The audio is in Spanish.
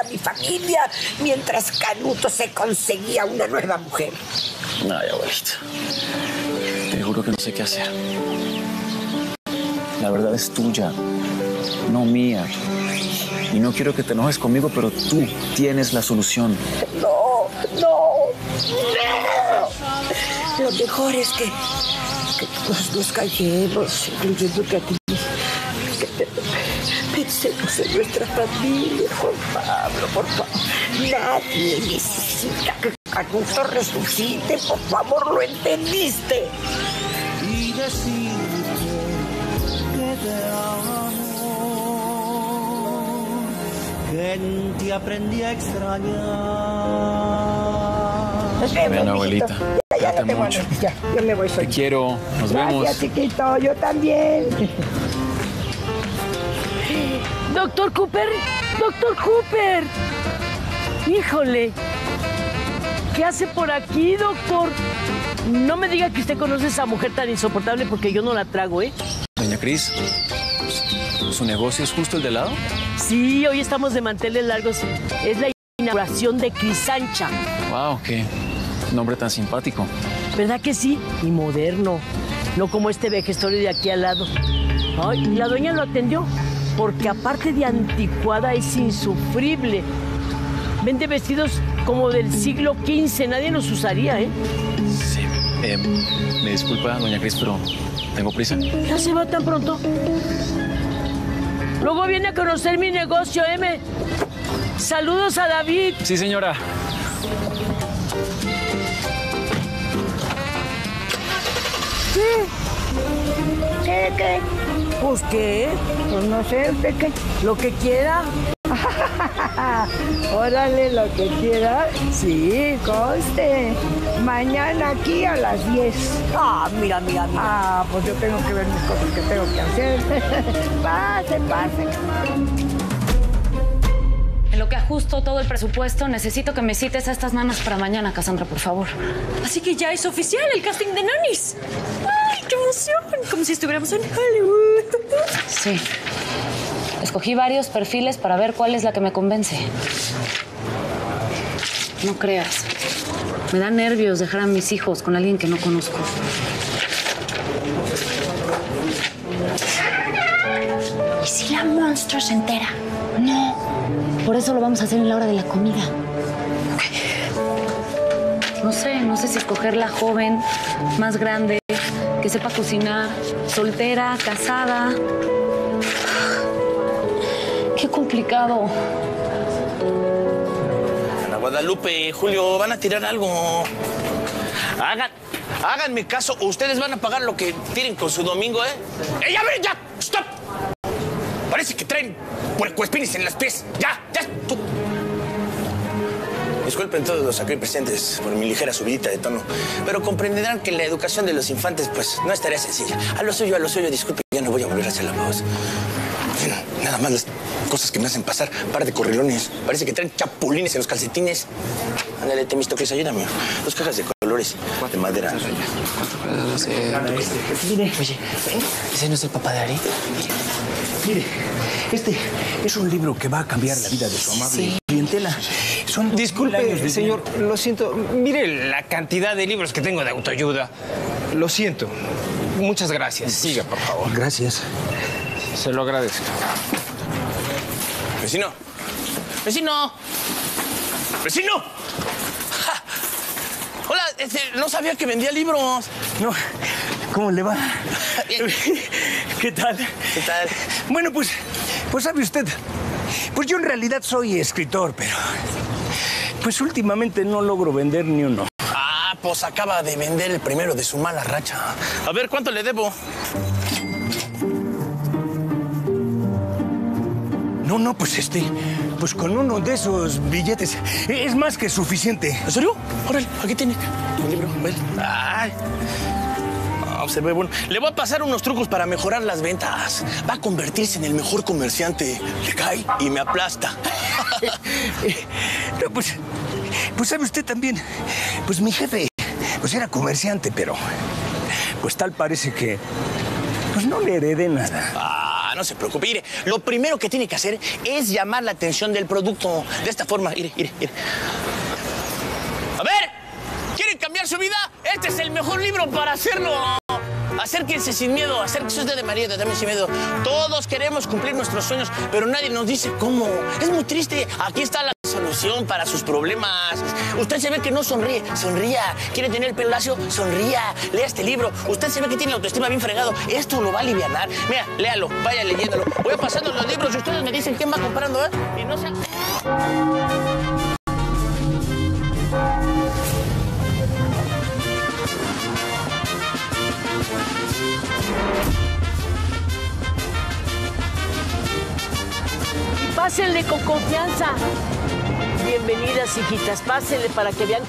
a mi familia mientras Canuto se conseguía una nueva mujer. Ay, abuelita. Te juro que no sé qué hacer. La verdad es tuya, no mía. Y no quiero que te enojes conmigo, pero tú tienes la solución. No, no, no. Lo mejor es que, que todos nos callemos, incluyendo que a ti. En nuestra familia, Juan Pablo, por favor. Nadie necesita que Canuto resucite, por favor, ¿lo entendiste? Y decirte que te amo, que en ti aprendí a extrañar. Nos vemos, abuelita. Ya, ya, no te mucho. Ya, yo me voy Te solito. quiero. Nos vemos. Gracias, chiquito. Yo también. Doctor Cooper, doctor Cooper. Híjole. ¿Qué hace por aquí, doctor? No me diga que usted conoce a esa mujer tan insoportable porque yo no la trago, ¿eh? Doña Cris, ¿su negocio es justo el de lado? Sí, hoy estamos de manteles largos. Es la inauguración de Crisancha. Wow, qué nombre tan simpático. ¿Verdad que sí? Y moderno. No como este vejestorio de aquí al lado. Ay, y la doña lo atendió. Porque aparte de anticuada, es insufrible. Vende vestidos como del siglo XV. Nadie los usaría, ¿eh? Sí. Eh, me disculpa, doña Cris, pero tengo prisa. ¿Ya se va tan pronto? Luego viene a conocer mi negocio, M. Saludos a David. Sí, señora. ¿Qué, qué? Pues qué, Pues no sé, ¿usted qué? lo que quiera. Órale, lo que quiera. Sí, conste. Mañana aquí a las 10. Ah, mira, mira, mira. Ah, pues yo tengo que ver mis cosas que tengo que hacer. pase, pase. En lo que ajusto todo el presupuesto, necesito que me cites a estas nanas para mañana, Cassandra, por favor. Así que ya es oficial el casting de Nanis. ¡Ay, qué emoción! Como si estuviéramos en Hollywood. Sí. Escogí varios perfiles para ver cuál es la que me convence. No creas. Me da nervios dejar a mis hijos con alguien que no conozco. ¿Y si la monstruo se entera? No. Por eso lo vamos a hacer en la hora de la comida. No sé, no sé si escoger la joven, más grande, que sepa cocinar, soltera, casada. Qué complicado. Ana Guadalupe, Julio, van a tirar algo. Hagan, háganme caso, ustedes van a pagar lo que tiren con su domingo, ¿eh? ¡Eh, ya ven, ya! ¡Stop! Parece que traen puercoespines en las pies. ¡Ya, ya! tú. Disculpen todos los aquí presentes por mi ligera subidita de tono, pero comprenderán que la educación de los infantes, pues, no estaría sencilla. A lo suyo, a lo suyo, disculpen, ya no voy a volver a hacer la voz. Bueno, nada más las cosas que me hacen pasar. Par de corrilones. Parece que traen chapulines en los calcetines. Ándale, te visto, Cris, ayúdame. Dos cajas de colores de madera. Mire, oye, ¿ese no es el papá de Ari? Mire, este es un libro que va a cambiar la vida de su amable clientela. Son Disculpe, señor, lo siento. Mire la cantidad de libros que tengo de autoayuda. Lo siento. Muchas gracias. Siga, por favor. Gracias. Se lo agradezco. Vecino. Vecino. Vecino. Ja. Hola, este, no sabía que vendía libros. No, ¿cómo le va? ¿Qué tal? ¿Qué tal? Bueno, pues, pues sabe usted, pues yo en realidad soy escritor, pero pues últimamente no logro vender ni uno. Ah, pues acaba de vender el primero de su mala racha. A ver, ¿cuánto le debo? No, no, pues este, pues con uno de esos billetes es más que suficiente. ¿En serio? Órale, aquí tiene tu libro. Ven. Ay. Se ve bueno. Le voy a pasar unos trucos para mejorar las ventas. Va a convertirse en el mejor comerciante. Le cae y me aplasta. No, pues, pues sabe usted también, pues mi jefe, pues era comerciante, pero pues tal parece que, pues no le heredé nada. Ah, no se preocupe. Mire, lo primero que tiene que hacer es llamar la atención del producto. De esta forma, mire, mire, mire. A ver, ¿quieren cambiar su vida? Este es el mejor libro para hacerlo. Acérquense sin miedo, acérquense usted de María también sin miedo. Todos queremos cumplir nuestros sueños, pero nadie nos dice cómo. Es muy triste. Aquí está la solución para sus problemas. Usted se ve que no sonríe, sonría. ¿Quiere tener el pelo? Sonría. Lea este libro. Usted se ve que tiene autoestima bien fregado. Esto lo va a aliviar. Mira, léalo, vaya leyéndolo. Voy pasando los libros y ustedes me dicen quién va comprando, ¿eh? Y no se... Pásenle con confianza. Bienvenidas, hijitas. Pásenle para que vean